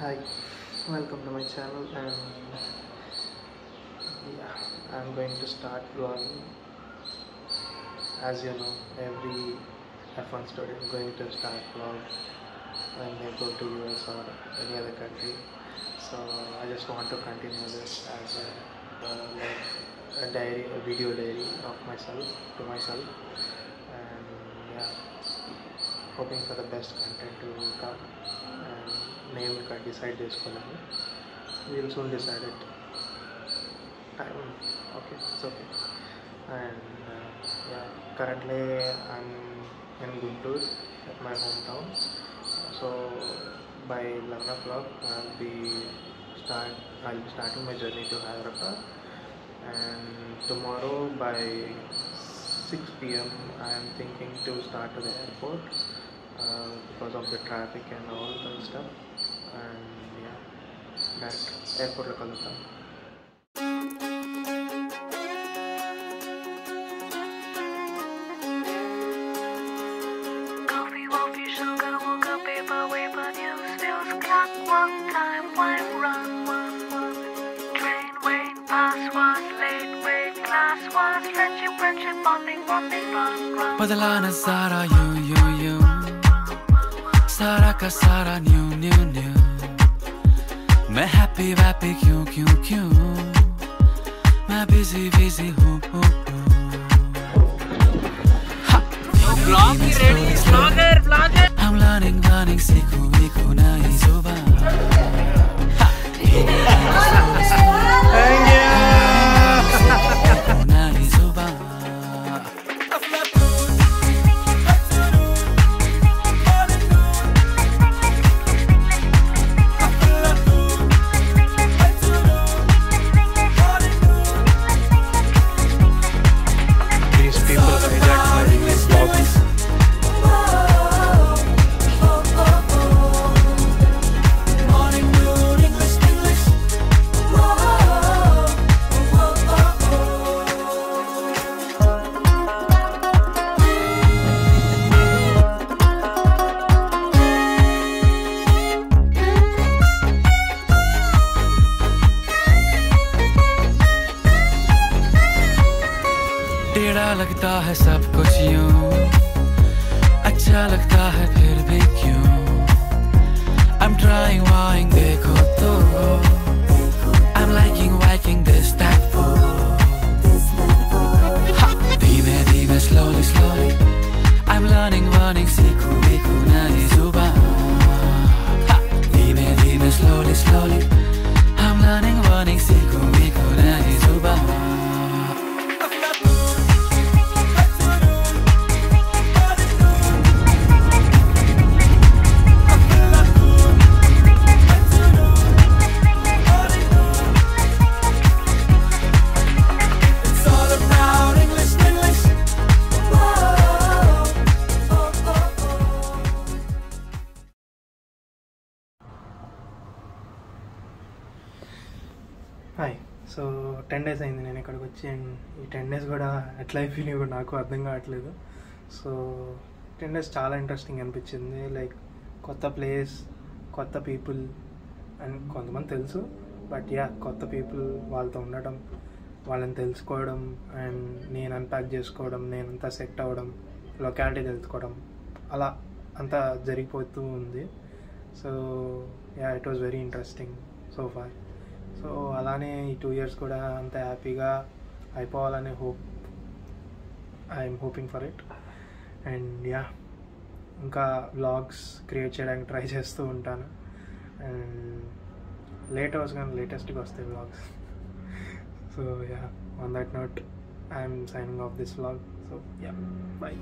Hi, welcome to my channel and yeah, I'm going to start vlogging. As you know, every F1 student going to start vlog when they go to US or any other country. So I just want to continue this as a uh, like a diary, a video diary of myself to myself, and yeah, hoping for the best content to come. And name ఇంకా decide చేసుకోలేదు wheel soon decided time okay it's okay and yeah currently I'm in Guntur at my hometown so by 11 o'clock I'll be start I'll be starting my journey to Hyderabad and tomorrow by 6 p.m. I am thinking to start to the airport uh, because of the traffic and all that stuff and yeah back airport la kalutam One time, one run, one, one. Train, was late, class was friendship, friendship, bonding, bonding, run, run. Padalana Sara, you, you, you. Saraka Sara, new, new, new. मैं happy वैप्पी क्यों क्यों क्यों मैं busy busy हूँ हूँ हूँ I'm learning learning सीखूं सीखूं नई जुबान लगता है सब कुछ यूँ। अच्छा लगता హాయ్ సో టెన్ డేస్ అయింది. నేను ఇక్కడికి వచ్చి అండ్ ఈ టెన్ డేస్ కూడా ఎట్లా అయిపోయినాయి కూడా నాకు అర్థం కావట్లేదు. సో టెన్ డేస్ చాలా ఇంట్రెస్టింగ్ అనిపించింది. లైక్ కొత్త ప్లేస్ కొత్త పీపుల్ అండ్ కొంతమంది తెలుసు. బట్ యా కొత్త పీపుల్ వాళ్ళతో ఉండటం వాళ్ళని తెలుసుకోవడం అండ్ నేను అన్ప్యాక్ చేసుకోవడం నేను అంతా సెట్ అవ్వడం లొకాలిటీ తెలుసుకోవడం అలా అంతా జరిగిపోతూ ఉంది. So yeah it was very interesting so far so అలానే ఈ టూ ఇయర్స్ కూడా అంత హ్యాపీగా అయిపోవాలనే hope I'm hoping for it and yeah ఇంకా వ్లాగ్స్ క్రియేట్ చేయడానికి ట్రై చేస్తూ ఉంటాను. అండ్ లేట్ అవర్స్ కానీ లేటెస్ట్గా వస్తాయి vlogs so yeah on that note I'm signing off this vlog so yeah bye